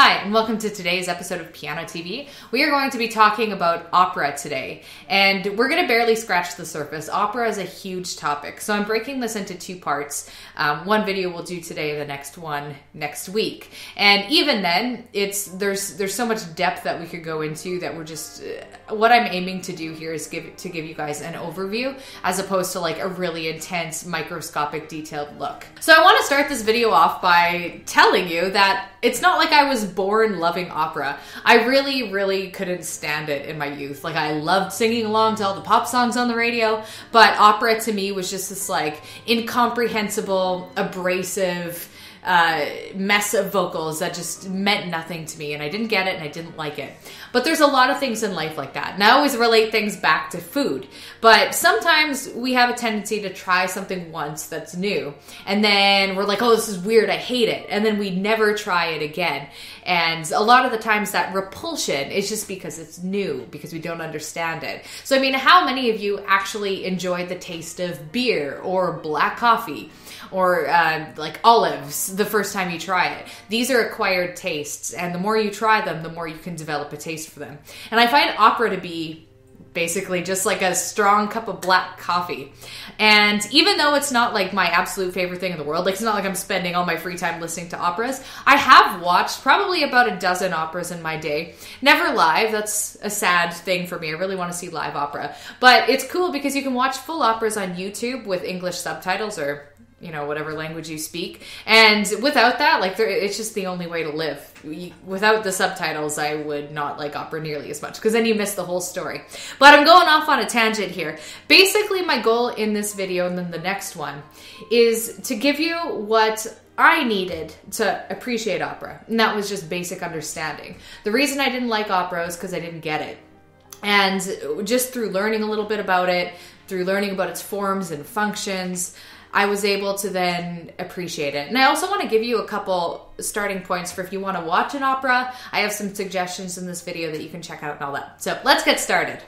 Hi, and welcome to today's episode of Piano TV. We are going to be talking about opera today, and we're going to barely scratch the surface. Opera is a huge topic, so I'm breaking this into two parts. Um, one video we'll do today, the next one next week, and even then, it's there's there's so much depth that we could go into that we're just uh, what I'm aiming to do here is give to give you guys an overview as opposed to like a really intense microscopic detailed look. So I want to start this video off by telling you that it's not like I was born loving opera. I really, really couldn't stand it in my youth. Like, I loved singing along to all the pop songs on the radio, but opera to me was just this, like, incomprehensible, abrasive, uh, mess of vocals that just meant nothing to me and I didn't get it and I didn't like it. But there's a lot of things in life like that. And I always relate things back to food. But sometimes we have a tendency to try something once that's new and then we're like, oh, this is weird, I hate it. And then we never try it again. And a lot of the times that repulsion is just because it's new, because we don't understand it. So, I mean, how many of you actually enjoyed the taste of beer or black coffee? or uh, like olives the first time you try it. These are acquired tastes, and the more you try them, the more you can develop a taste for them. And I find opera to be basically just like a strong cup of black coffee. And even though it's not like my absolute favorite thing in the world, like it's not like I'm spending all my free time listening to operas, I have watched probably about a dozen operas in my day. Never live, that's a sad thing for me. I really want to see live opera. But it's cool because you can watch full operas on YouTube with English subtitles or you know whatever language you speak and without that like it's just the only way to live without the subtitles i would not like opera nearly as much because then you miss the whole story but i'm going off on a tangent here basically my goal in this video and then the next one is to give you what I needed to appreciate opera, and that was just basic understanding. The reason I didn't like opera is because I didn't get it. And just through learning a little bit about it, through learning about its forms and functions, I was able to then appreciate it. And I also want to give you a couple starting points for if you want to watch an opera. I have some suggestions in this video that you can check out and all that. So let's get started.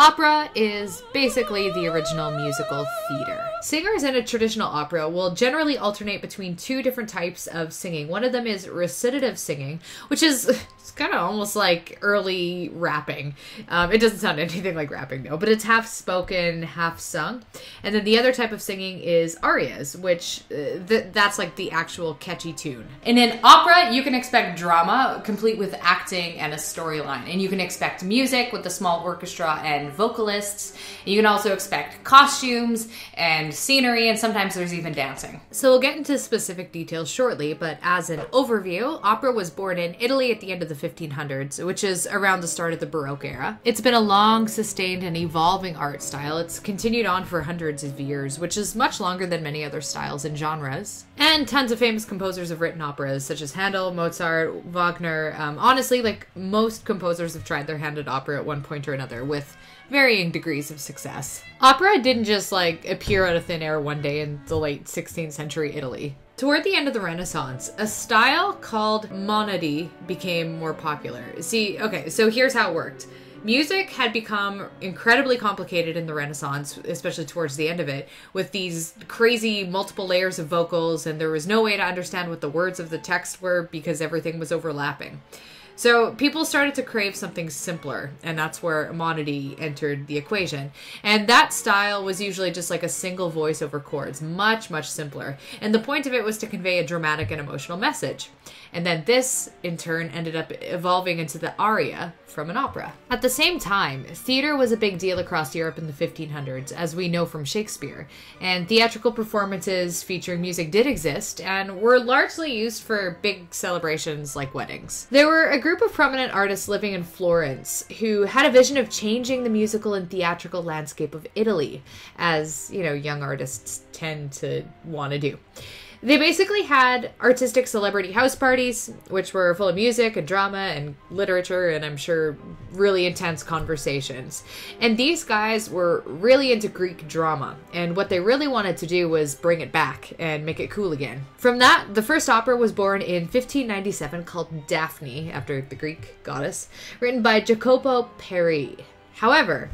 Opera is basically the original musical theater. Singers in a traditional opera will generally alternate between two different types of singing. One of them is recitative singing, which is it's kind of almost like early rapping. Um, it doesn't sound anything like rapping though, but it's half spoken, half sung. And then the other type of singing is arias, which uh, th- that's like the actual catchy tune. And in opera, you can expect drama complete with acting and a storyline, and you can expect music with a small orchestra and vocalists. You can also expect costumes and scenery, and sometimes there's even dancing. So we'll get into specific details shortly, but as an overview, opera was born in Italy at the end of the 1500s, which is around the start of the Baroque era. It's been a long, sustained, and evolving art style. It's continued on for hundreds of years, which is much longer than many other styles and genres. And tons of famous composers have written operas, such as Handel, Mozart, Wagner. Um, honestly, like most composers have tried their hand at opera at one point or another, with varying degrees of success. Opera didn't just like appear out of thin air one day in the late 16th century Italy. Toward the end of the Renaissance, a style called monody became more popular. See, okay, so here's how it worked. Music had become incredibly complicated in the Renaissance, especially towards the end of it, with these crazy multiple layers of vocals, and there was no way to understand what the words of the text were because everything was overlapping. So people started to crave something simpler, and that's where monody entered the equation. And that style was usually just like a single voice over chords, much, much simpler. And the point of it was to convey a dramatic and emotional message. And then this, in turn, ended up evolving into the aria from an opera. At the same time, theater was a big deal across Europe in the 1500s, as we know from Shakespeare. And theatrical performances featuring music did exist and were largely used for big celebrations like weddings. There were a group of prominent artists living in Florence who had a vision of changing the musical and theatrical landscape of Italy, as, you know, young artists tend to want to do. They basically had artistic celebrity house parties, which were full of music and drama and literature and I'm sure really intense conversations. And these guys were really into Greek drama, and what they really wanted to do was bring it back and make it cool again. From that, the first opera was born in 1597 called Dafne, after the Greek goddess, written by Jacopo Peri. However,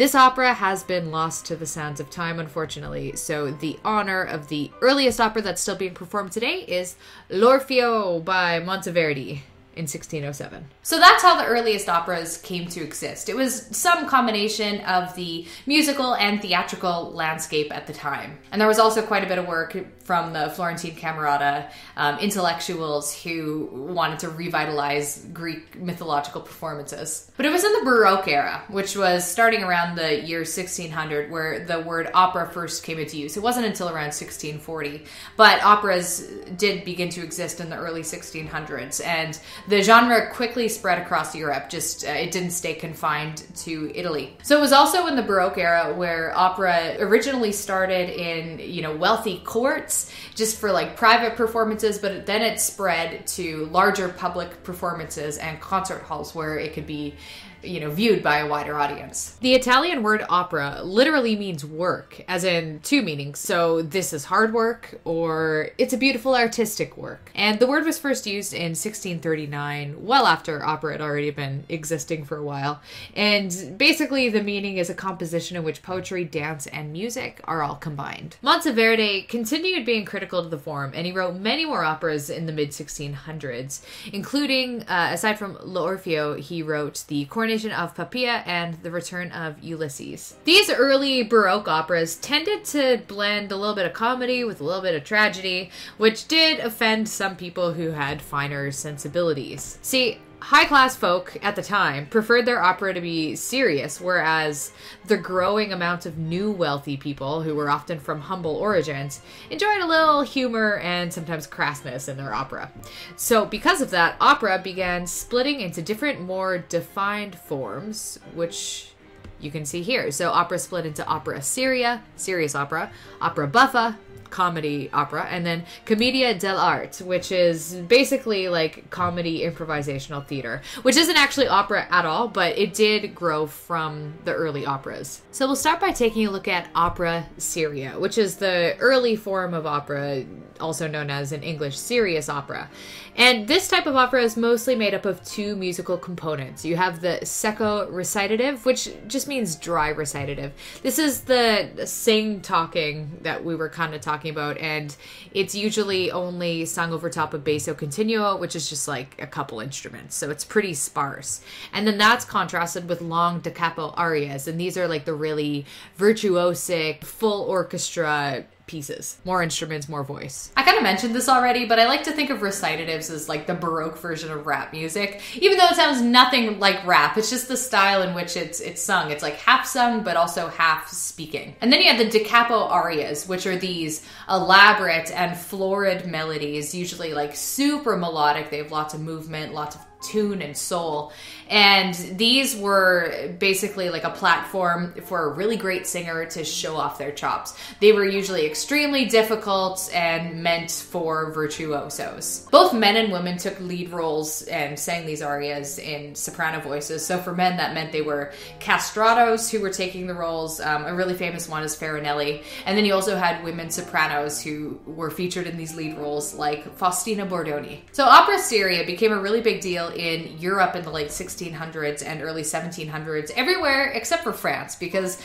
This opera has been lost to the sands of time, unfortunately, so the honor of the earliest opera that's still being performed today is L'Orfeo by Monteverdi in 1607. So that's how the earliest operas came to exist. It was some combination of the musical and theatrical landscape at the time. And there was also quite a bit of work from the Florentine Camerata um, intellectuals who wanted to revitalize Greek mythological performances. But it was in the Baroque era, which was starting around the year 1600, where the word opera first came into use. It wasn't until around 1640, but operas did begin to exist in the early 1600s, and the genre quickly spread across Europe. Just uh, it didn't stay confined to Italy. So it was also in the Baroque era where opera originally started in you know wealthy courts just for like private performances, but then it spread to larger public performances and concert halls where it could be you know, viewed by a wider audience. The Italian word opera literally means work, as in two meanings. So this is hard work or it's a beautiful artistic work. And the word was first used in 1639, well after opera had already been existing for a while. And basically the meaning is a composition in which poetry, dance, and music are all combined. Monteverdi continued being critical to the form, and he wrote many more operas in the mid 1600s, including, uh, aside from L'Orfeo, he wrote the Coronation of Poppaea and The Return of Ulysses. These early Baroque operas tended to blend a little bit of comedy with a little bit of tragedy, which did offend some people who had finer sensibilities. See, high class folk at the time preferred their opera to be serious, whereas the growing amount of new wealthy people, who were often from humble origins, enjoyed a little humor and sometimes crassness in their opera. So, because of that, opera began splitting into different, more defined forms, which you can see here. So, opera split into opera seria, serious opera, opera buffa, comedy opera, and then Commedia dell'arte, which is basically like comedy improvisational theater, which isn't actually opera at all, but it did grow from the early operas. So we'll start by taking a look at opera seria, which is the early form of opera, also known as an English serious opera. And this type of opera is mostly made up of two musical components. You have the secco recitative, which just means dry recitative. This is the sing talking that we were kind of talking about, and it's usually only sung over top of basso continuo, which is just like a couple instruments. So it's pretty sparse. And then that's contrasted with long da capo arias, and these are like the really virtuosic, full orchestra pieces. More instruments, more voice. I kind of mentioned this already, but I like to think of recitatives as like the Baroque version of rap music, even though it sounds nothing like rap. It's just the style in which it's it's sung. It's like half sung, but also half speaking. And then you have the da capo arias, which are these elaborate and florid melodies, usually like super melodic. They have lots of movement, lots of tune and soul. And these were basically like a platform for a really great singer to show off their chops. They were usually extremely difficult and meant for virtuosos. Both men and women took lead roles and sang these arias in soprano voices. So for men, that meant they were castratos who were taking the roles. Um, a really famous one is Farinelli. And then you also had women sopranos who were featured in these lead roles, like Faustina Bordoni. So opera seria became a really big deal in Europe in the late 1600s and early 1700s, everywhere except for France, because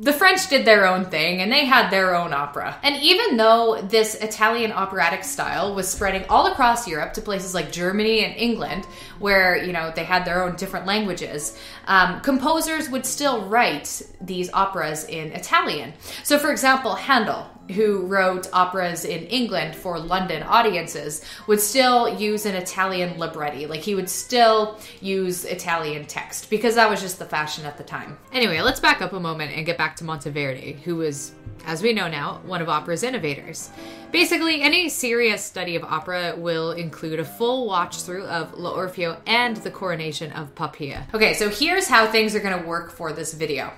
the French did their own thing and they had their own opera. And even though this Italian operatic style was spreading all across Europe to places like Germany and England, where, you know, they had their own different languages, um, composers would still write these operas in Italian. So, for example, Handel, who wrote operas in England for London audiences would still use an Italian libretti. Like he would still use Italian text because that was just the fashion at the time. Anyway, let's back up a moment and get back to Monteverdi, who was, as we know now, one of opera's innovators. Basically, any serious study of opera will include a full watch through of La L'Orfeo and the coronation of Poppaea. Okay, so here's how things are going to work for this video.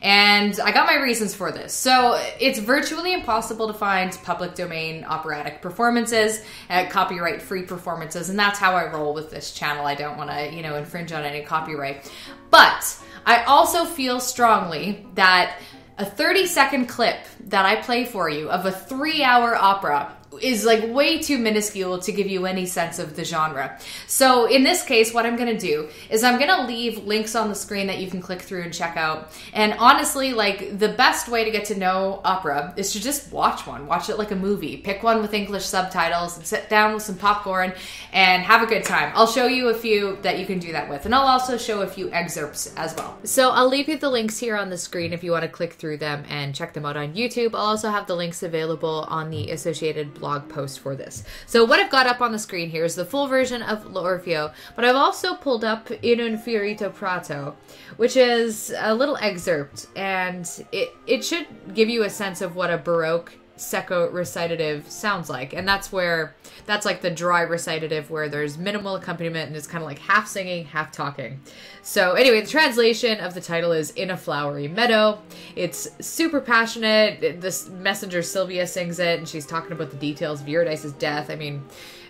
And I got my reasons for this. So it's virtually impossible to find public domain operatic performances, uh, copyright free performances, and that's how I roll with this channel. I don't want to, you know, infringe on any copyright. But I also feel strongly that a 30 second clip that I play for you of a three hour opera is like way too minuscule to give you any sense of the genre. So in this case, what I'm to do is I'm to leave links on the screen that you can click through and check out. And honestly, like the best way to get to know opera is to just watch one, watch it like a movie. Pick one with English subtitles and sit down with some popcorn and have a good time. I'll show you a few that you can do that with, and I'll also show a few excerpts as well. So I'll leave you the links here on the screen if you want to click through them and check them out on YouTube. I'll also have the links available on the associated blog post for this. So what I've got up on the screen here is the full version of L'Orfeo, but I've also pulled up In un fiorito prato, which is a little excerpt, and it, it should give you a sense of what a Baroque secco recitative sounds like. And that's where that's like the dry recitative where there's minimal accompaniment and it's kind of like half singing half talking. So anyway the translation of the title is in a flowery meadow. It's super passionate. This messenger Silvia sings it and she's talking about the details of eurydice's death. I mean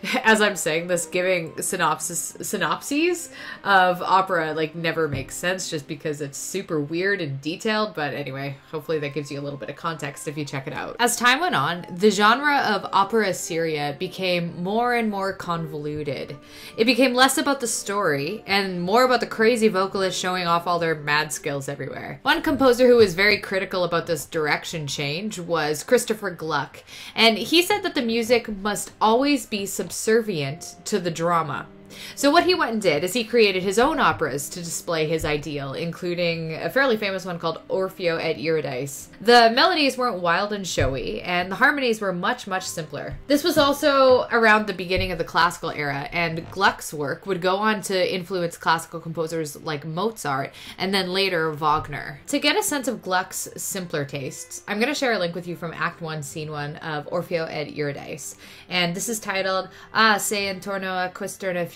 as I'm saying this, giving synopsis synopses of opera like never makes sense just because it's super weird and detailed. But anyway, hopefully that gives you a little bit of context if you check it out. As time went on, the genre of opera seria became more and more convoluted. It became less about the story and more about the crazy vocalists showing off all their mad skills everywhere. One composer who was very critical about this direction change was Christopher Gluck, and he said that the music must always be sub subservient to the drama. So what he went and did is he created his own operas to display his ideal, including a fairly famous one called Orfeo ed Euridice. The melodies weren't wild and showy, and the harmonies were much, much simpler. This was also around the beginning of the classical era, and Gluck's work would go on to influence classical composers like Mozart and then later Wagner. To get a sense of Gluck's simpler tastes, I'm going to share a link with you from Act 1, Scene 1 of Orfeo ed Euridice, and this is titled Ah, se intorno a quest'urna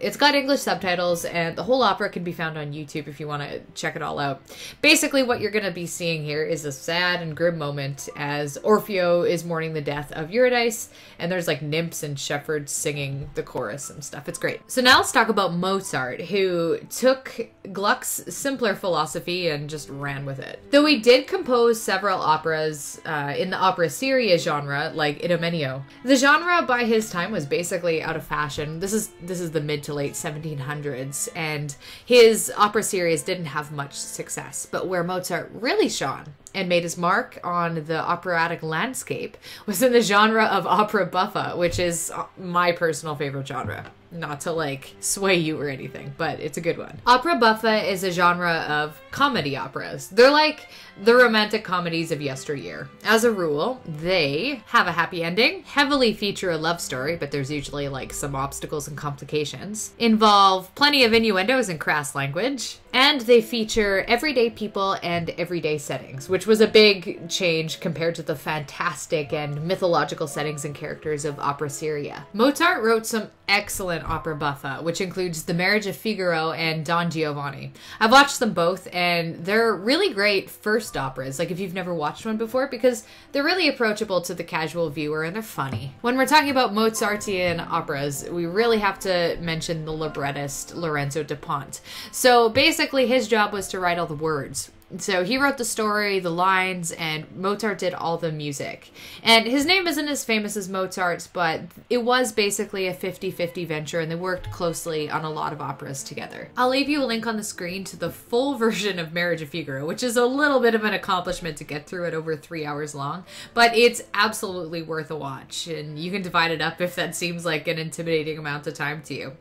It's got English subtitles, and the whole opera can be found on YouTube if you want to check it all out. Basically, what you're going to be seeing here is a sad and grim moment as Orfeo is mourning the death of Eurydice, and there's like nymphs and shepherds singing the chorus and stuff. It's great. So now let's talk about Mozart, who took Gluck's simpler philosophy and just ran with it. Though he did compose several operas uh, in the opera seria genre, like Idomeneo, the genre by his time was basically out of fashion. This is this is the mid to late 1700s, and his opera series didn't have much success. But where Mozart really shone and made his mark on the operatic landscape was in the genre of opera buffa, which is uh, my personal favorite genre. Not to like sway you or anything, but it's a good one. Opera buffa is a genre of comedy operas. They're like the romantic comedies of yesteryear. As a rule, they have a happy ending, heavily feature a love story, but there's usually like some obstacles and complications, involve plenty of innuendos and crass language, and they feature everyday people and everyday settings, which was a big change compared to the fantastic and mythological settings and characters of opera seria. Mozart wrote some excellent opera buffa, which includes The Marriage of Figaro and Don Giovanni. I've watched them both, and they're really great first operas, like if you've never watched one before, because they're really approachable to the casual viewer and they're funny. When we're talking about Mozartian operas, we really have to mention the librettist Lorenzo da Ponte. So basically, his job was to write all the words, so he wrote the story, the lines, and Mozart did all the music. And his name isn't as famous as Mozart's, but it was basically a 50 50 venture, and they worked closely on a lot of operas together. I'll leave you a link on the screen to the full version of Marriage of Figaro, which is a little bit of an accomplishment to get through it over three hours long, but it's absolutely worth a watch, and you can divide it up if that seems like an intimidating amount of time to you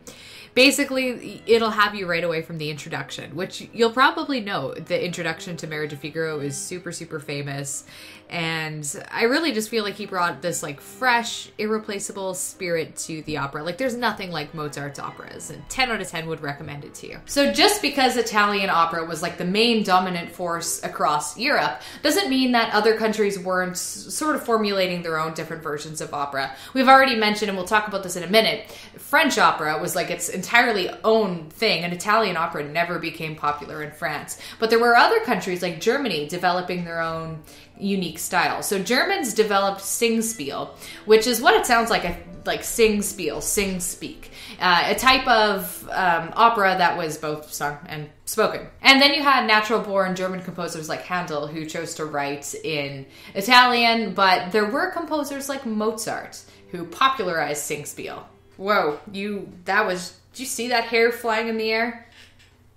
basically it'll have you right away from the introduction, which you'll probably know. The introduction to Marriage of Figaro is super super famous and I really just feel like he brought this like fresh, irreplaceable spirit to the opera. Like there's nothing like Mozart's operas, and 10 out of 10 would recommend it to you. So just because Italian opera was like the main dominant force across Europe doesn't mean that other countries weren't sort of formulating their own different versions of opera. We've already mentioned, and we'll talk about this in a minute, French opera was like its entirely own thing. An Italian opera never became popular in France, but there were other countries like Germany developing their own unique style. So Germans developed Singspiel, which is what it sounds like a like Singspiel, sing speak, uh, a type of um, opera that was both sung and spoken. And then you had natural born German composers like Handel who chose to write in Italian, but there were composers like Mozart who popularized singspiel. Whoa, you that was did you see that hair flying in the air?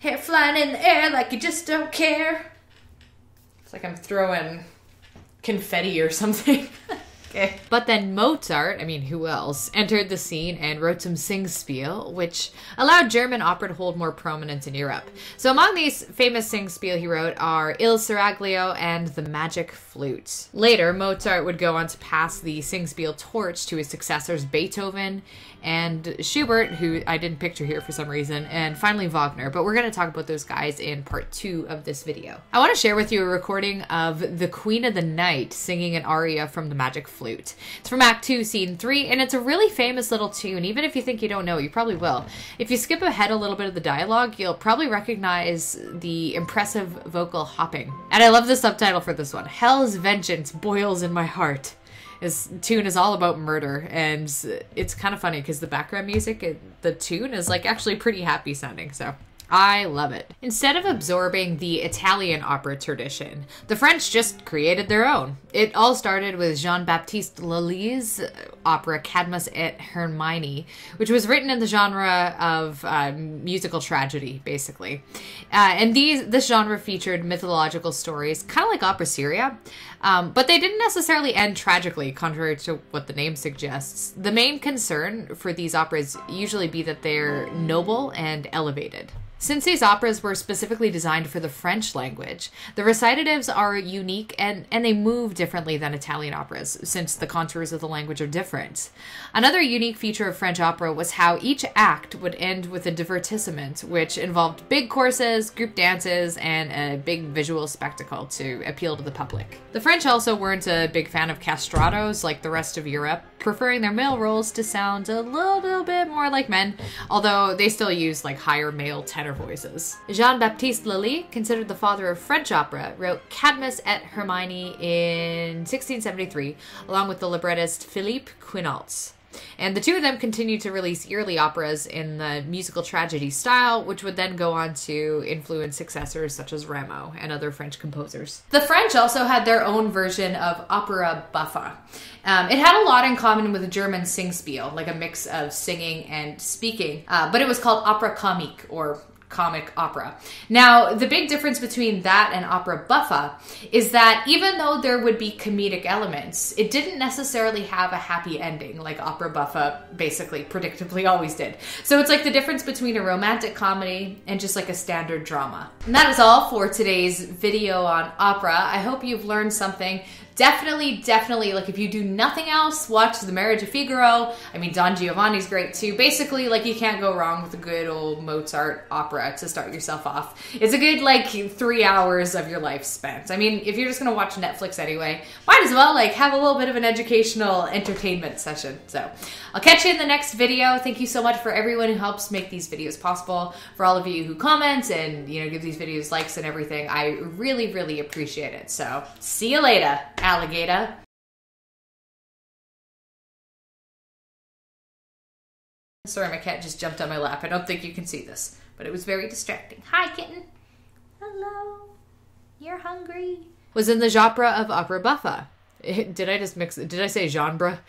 Hair flying in the air like you just don't care. It's like I'm throwing confetti or something. Okay. But then Mozart, I mean, who else, entered the scene and wrote some Singspiel, which allowed German opera to hold more prominence in Europe. So among these famous Singspiel he wrote are Il Seraglio and The Magic Flute. Later, Mozart would go on to pass the Singspiel torch to his successors Beethoven and Schubert, who I didn't picture here for some reason, and finally Wagner. But we're going to talk about those guys in part two of this video. I want to share with you a recording of the Queen of the Night singing an aria from the Magic Flute. It's from Act 2, Scene 3, and it's a really famous little tune. Even if you think you don't know, it, you probably will. If you skip ahead a little bit of the dialogue, you'll probably recognize the impressive vocal hopping. And I love the subtitle for this one Hell's Vengeance Boils in My Heart. This tune is all about murder, and it's kind of funny because the background music, the tune is like actually pretty happy sounding. So I love it. Instead of absorbing the Italian opera tradition, the French just created their own. It all started with Jean Baptiste Lully's opera Cadmus et Hermione, which was written in the genre of uh, musical tragedy, basically. Uh, and these this genre featured mythological stories, kind of like opera seria, um, but they didn't necessarily end tragically, contrary to what the name suggests. The main concern for these operas usually be that they're noble and elevated. Since these operas were specifically designed for the French language, the recitatives are unique and, and they move differently than Italian operas, since the contours of the language are different. Another unique feature of French opera was how each act would end with a divertissement, which involved big choruses, group dances, and a big visual spectacle to appeal to the public. The French also weren't a big fan of castratos like the rest of Europe, preferring their male roles to sound a little bit more like men, although they still use like higher male tenor voices. Jean-Baptiste Lully, considered the father of French opera, wrote Cadmus et Hermione in 1673, along with the librettist Philippe Quinault. And the two of them continued to release yearly operas in the musical tragedy style, which would then go on to influence successors such as Rameau and other French composers. The French also had their own version of opera buffa. Um, it had a lot in common with the German Singspiel, like a mix of singing and speaking, uh, but it was called opera comique or comic opera. Now, the big difference between that and opera buffa is that even though there would be comedic elements, it didn't necessarily have a happy ending like opera buffa basically predictably always did. So it's like the difference between a romantic comedy and just like a standard drama. And that is all for today's video on opera. I hope you've learned something definitely, definitely, like if you do nothing else, watch The Marriage of Figaro. I mean, Don Giovanni's great too. Basically, like you can't go wrong with a good old Mozart opera to start yourself off. It's a good like three hours of your life spent. I mean, if you're just gonna watch Netflix anyway, might as well like have a little bit of an educational entertainment session. So I'll catch you in the next video. Thank you so much for everyone who helps make these videos possible. For all of you who comment and you know give these videos likes and everything, I really, really appreciate it. So see you later alligator. Sorry, my cat just jumped on my lap. I don't think you can see this, but it was very distracting. Hi, kitten. Hello. You're hungry. Was in the genre of opera buffa. Did I just mix? It did I say genre?